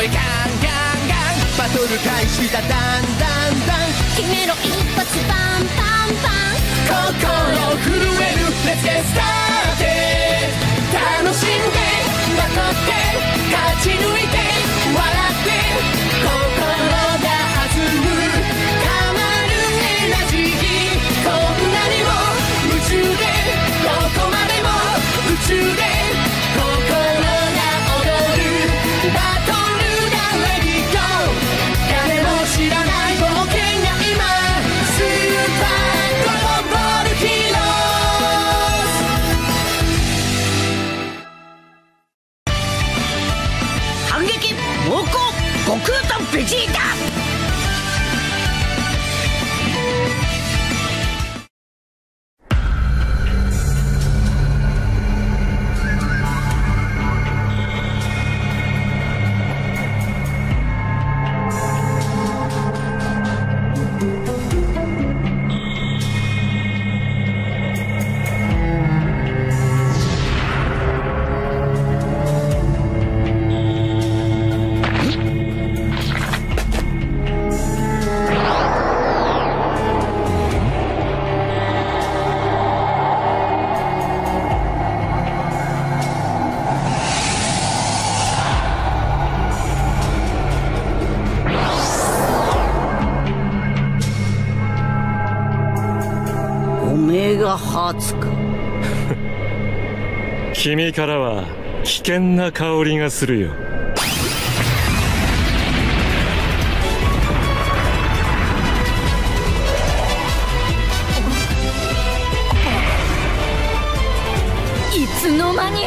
声ガンガンガン。バトル開始だダンダンダン決めろ一発バンバンバン。心震える Let's get started 楽しんでバトって勝ち抜いメガハーツか君からは危険な香りがするよ。いつの間に？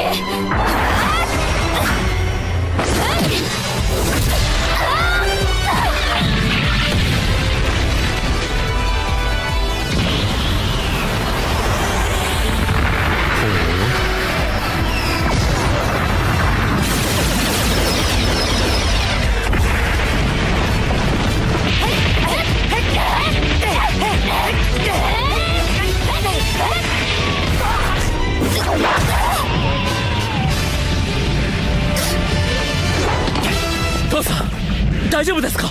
大丈夫ですか？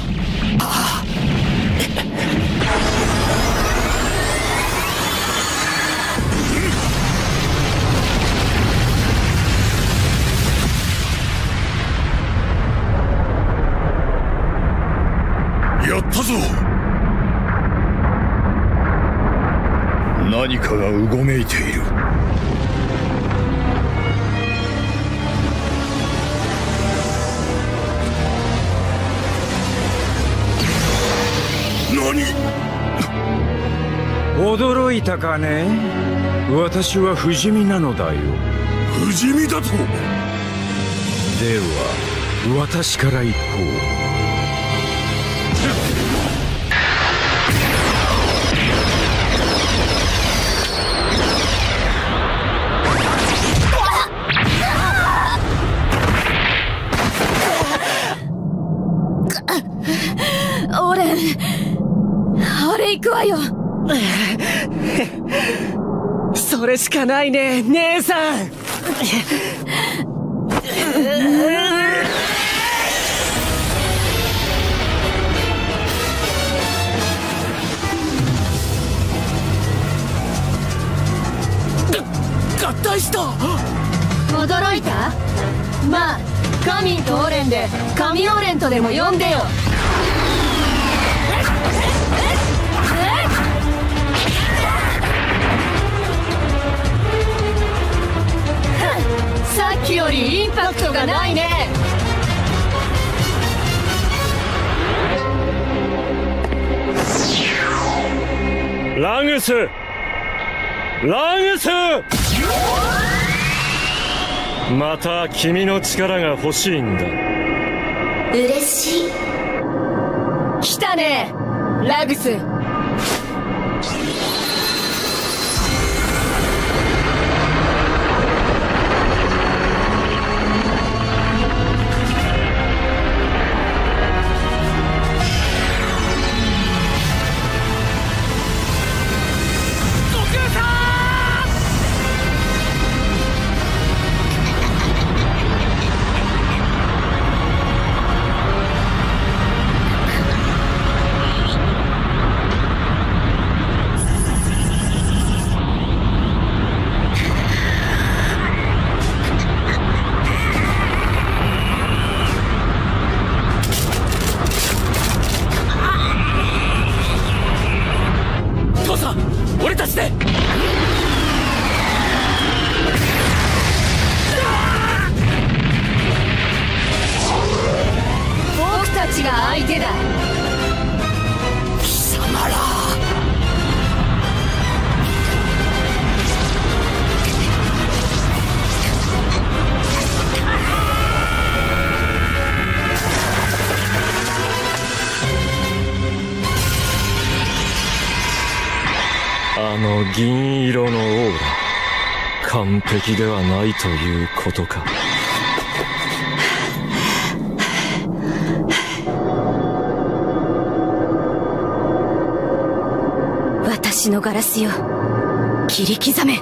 やったぞ。何かがうごめいている。いたかね？私は不死身なのだよ。不死身だと？では私から行こオレンあれ行くわよそれしかないね姉さん。合体した。驚いた。まあカミンとオレンで神オレンとでも呼んでよ。さっきよりインパクトがないね。ラグス。ラグス。また君の力が欲しいんだ。嬉しい。来たねラグスあの銀色のオーラ完璧ではないということか。私のガラスよ。切り刻め。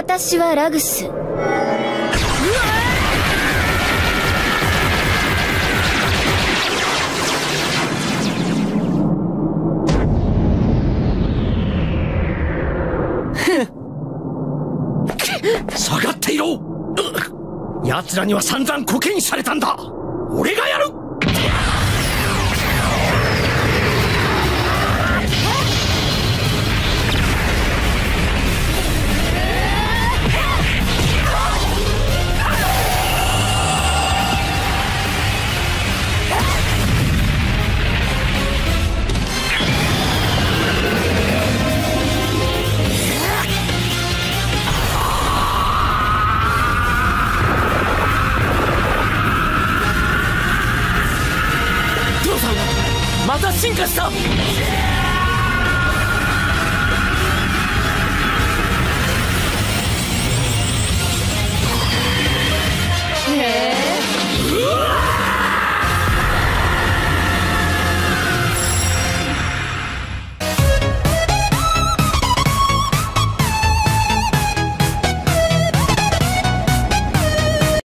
私はラグス。下がっていろ。奴らには散々コケにされたんだ。俺がやる。進化した。